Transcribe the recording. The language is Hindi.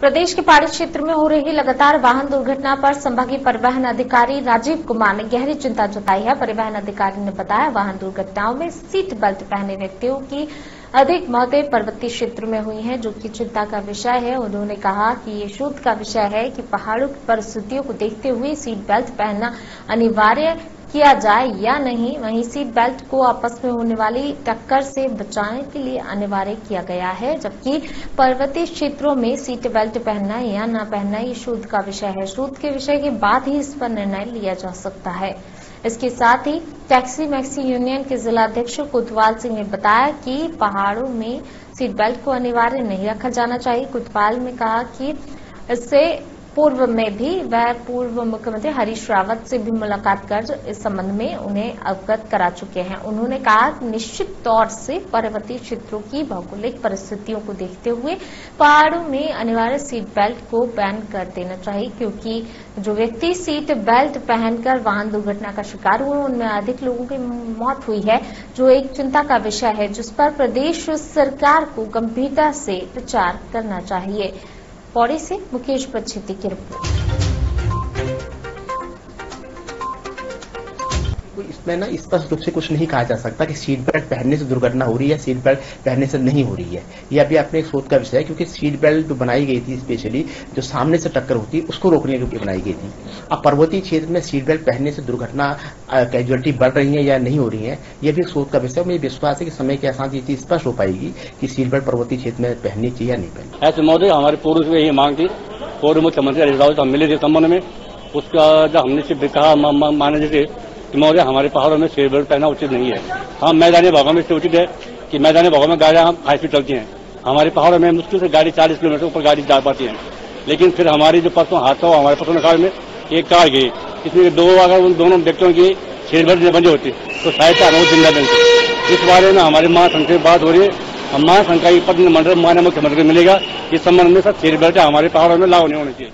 प्रदेश के पहाड़ी क्षेत्र में हो रही लगातार वाहन दुर्घटना पर संभागीय परिवहन अधिकारी राजीव कुमार ने गहरी चिंता जताई है। परिवहन अधिकारी ने बताया, वाहन दुर्घटनाओं में सीट बेल्ट पहने व्यक्तियों की अधिक मौतें पर्वतीय क्षेत्र में हुई हैं, जो कि चिंता का विषय है। उन्होंने कहा कि ये शोध का विषय है कि पहाड़ों की परिस्थितियों को देखते हुए सीट बेल्ट पहनना अनिवार्य किया जाए या नहीं, वहीं सीट बेल्ट को आपस में होने वाली टक्कर से बचाने के लिए अनिवार्य किया गया है, जबकि पर्वतीय क्षेत्रों में सीट बेल्ट पहनना या न पहनना ये शोध का विषय है। शोध के विषय के बाद ही इस पर निर्णय लिया जा सकता है। इसके साथ ही टैक्सी मैक्सी यूनियन के जिलाध्यक्ष कोतवाल सिंह ने बताया कि पहाड़ों में सीट बेल्ट को अनिवार्य नहीं रखा जाना चाहिए। कोतवाल ने कहा कि इससे पूर्व में भी वह पूर्व मुख्यमंत्री हरीश रावत से भी मुलाकात कर इस संबंध में उन्हें अवगत करा चुके हैं। उन्होंने कहा, निश्चित तौर से पर्वतीय क्षेत्रों की भौगोलिक परिस्थितियों को देखते हुए पहाड़ों में अनिवार्य सीट बेल्ट को बैन कर देना चाहिए, क्योंकि जो व्यक्ति सीट बेल्ट पहनकर वाहन दुर्घटना का शिकार हुए उनमें अधिक लोगों की मौत हुई है, जो एक चिंता का विषय है, जिस पर प्रदेश सरकार को गंभीरता से विचार करना चाहिए। पौड़ी से मुकेश पच्छेती की रिपोर्ट। इसमें ना स्पष्ट रूप से कुछ नहीं कहा जा सकता कि सीट बेल्ट पहनने से दुर्घटना हो रही है सीट बेल्ट पहनने से नहीं हो रही है। ये अभी अपने एक शोध का विषय है, क्योंकि सीट बेल्ट जो बनाई गई थी स्पेशली जो सामने से टक्कर होती है उसको रोकने के लिए बनाई गई थी। अब पर्वतीय क्षेत्र में सीट बेल्ट पहनने से दुर्घटना कैजुअलिटी बढ़ रही है या नहीं हो रही है यह भी एक शोध का विषय मुझे विश्वास है कि समय के साथ ये चीज़ स्पष्ट हो पाएगी कि सीट बेल्ट पर्वतीय क्षेत्र में पहननी चाहिए या नहीं पहननी ऐसे महोदय, हमारे पूर्व यही मांग थी। पूर्व मुख्यमंत्री मिले थे संबंध में। उसका जब हमने सिर्फ़ कहा माने जैसे कि महोदय हमारे पहाड़ों में सीट बेल्ट पहनना उचित नहीं है। हाँ मैदानी भागों में इससे उचित है कि मैदानी भागों में गाड़ियाँ हाई स्पीड चलती हैं। हमारे पहाड़ों में मुश्किल से गाड़ी चालीस किलोमीटर ऊपर गाड़ी जा पाती है। लेकिन फिर हमारी जो परसों हादसा हमारे परसों कार में, एक कार गई। इसमें दो अगर उन दोनों व्यक्तियों की सीट बेल्ट बंदी होती तो शायद हमें ज़िंदा मिलती इस बारे में हमारे महासंघ से बात हो रही है। हम महासंघ का प्रतिनिधिमंडल मान्य मुख्यमंत्री मिलेगा। इस संबंध में सर सीट बेल्ट हमारे पहाड़ों में लागू नहीं होनी चाहिए।